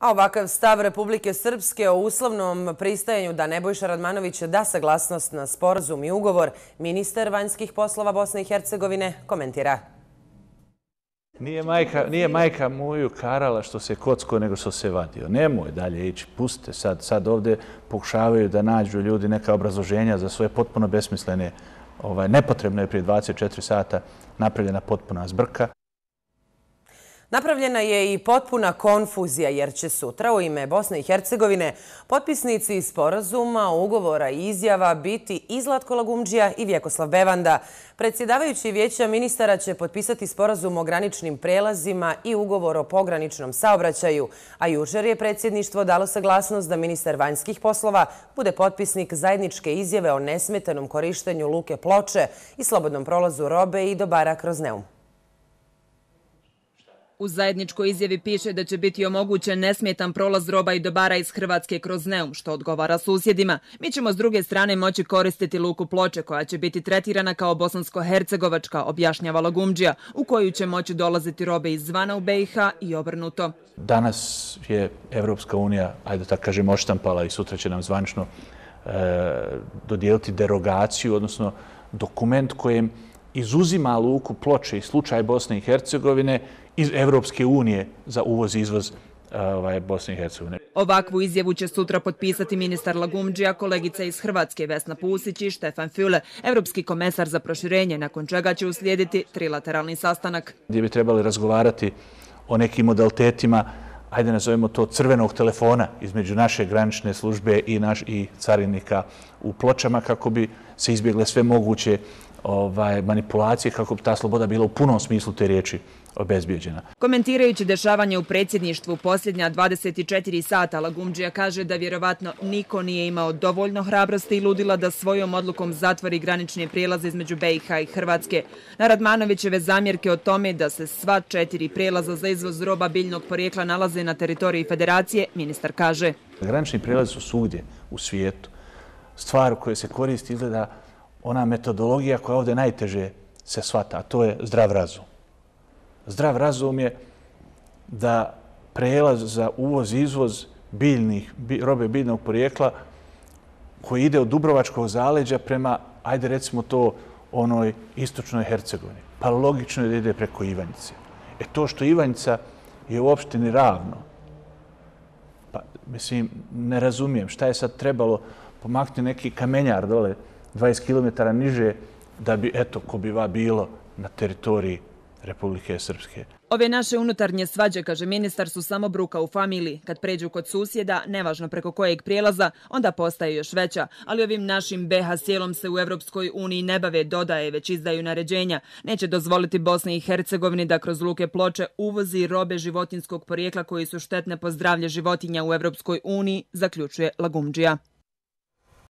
A ovakav stav Republike Srpske o uslovnom pristajanju da Nebojša Radmanović da saglasnost na sporazum i ugovor, ministar vanjskih poslova Bosne i Hercegovine komentira. Nije majka moju karala što se kocko nego što se vadio. Nemoj dalje ići, puste. sad. Sad ovdje pokušavaju da nađu ljudi neka obrazloženja za svoje potpuno besmislene, ovaj, nepotrebno je prije 24 sata napravljena potpuna zbrka. Napravljena je i potpuna konfuzija jer će sutra u ime Bosne i Hercegovine potpisnici sporazuma, ugovora i izjava biti i Zlatko Lagumđija i Vjekoslav Bevanda. Predsjedavajući vijeća ministara će potpisati sporazum o graničnim prelazima i ugovor o pograničnom saobraćaju, a jučer je predsjedništvo dalo saglasnost da ministar vanjskih poslova bude potpisnik zajedničke izjave o nesmetanom korištenju luke ploče i slobodnom prolazu robe i dobara kroz Neum. U zajedničkoj izjavi piše da će biti omogućen nesmetan prolaz roba i dobara iz Hrvatske kroz Neum, što odgovara susjedima. Mi ćemo s druge strane moći koristiti luku ploče koja će biti tretirana kao bosansko-hercegovačka, objašnjava Lagumđija, u koju će moći dolaziti robe iz zvana u BiH i obrnuto. Danas je Evropska unija, ajde tako kažem, oštampala i sutra će nam zvanično e, dodijeliti derogaciju, odnosno dokument kojem izuzima luku ploče i slučaj Bosne i Hercegovine iz Evropske unije za uvoz i izvoz ovaj, Bosne i Hercegovine. Ovakvu izjavu će sutra potpisati ministar Lagumđija, kolegica iz Hrvatske Vesna Pusić i Štefan Füle, evropski komesar za proširenje, nakon čega će uslijediti trilateralni sastanak. Gdje bi trebali razgovarati o nekim modalitetima, ajde nazovemo to crvenog telefona između naše granične službe i, naš, i carinika u pločama kako bi se izbjegle sve moguće ovaj, manipulacije kako bi ta sloboda bila u punom smislu te riječi obezbijeđena. Komentirajući dešavanje u predsjedništvu posljednja 24 sata, Lagumđija kaže da vjerovatno niko nije imao dovoljno hrabrosti i ludila da svojom odlukom zatvori granične prijelaze između BiH i Hrvatske. Na Radmanovićeve zamjerke o tome da se sva četiri prijelaza za izvoz roba biljnog porijekla nalaze na teritoriji federacije, ministar kaže. Granični prijelaze su svugdje u svijetu. Stvar u kojoj se koristi izgleda ona metodologija koja ovdje najteže se svata, a to je zdrav razum. Zdrav razum je da prelaz za uvoz i izvoz biljnih, robe biljnog porijekla koji ide od Dubrovačkog zaleđa prema, ajde recimo to, onoj istočnoj Hercegovini. Pa logično je da ide preko Ivanjice. E to što Ivanjica je u opštini ravno, pa mislim, ne razumijem šta je sad trebalo pomakne neki kamenjar dole 20 km niže da bi, eto, ko bi va bilo na teritoriji Republike Srpske. Ove naše unutarnje svađe, kaže ministar, su samo bruka u familiji. Kad pređu kod susjeda, nevažno preko kojeg prijelaza, onda postaje još veća. Ali ovim našim BH sjelom se u Evropskoj uniji ne bave dodaje, već izdaju naređenja. Neće dozvoliti Bosni i Hercegovini da kroz luke ploče uvozi robe životinskog porijekla koji su štetne po zdravlje životinja u Evropskoj uniji, zaključuje Lagumđija.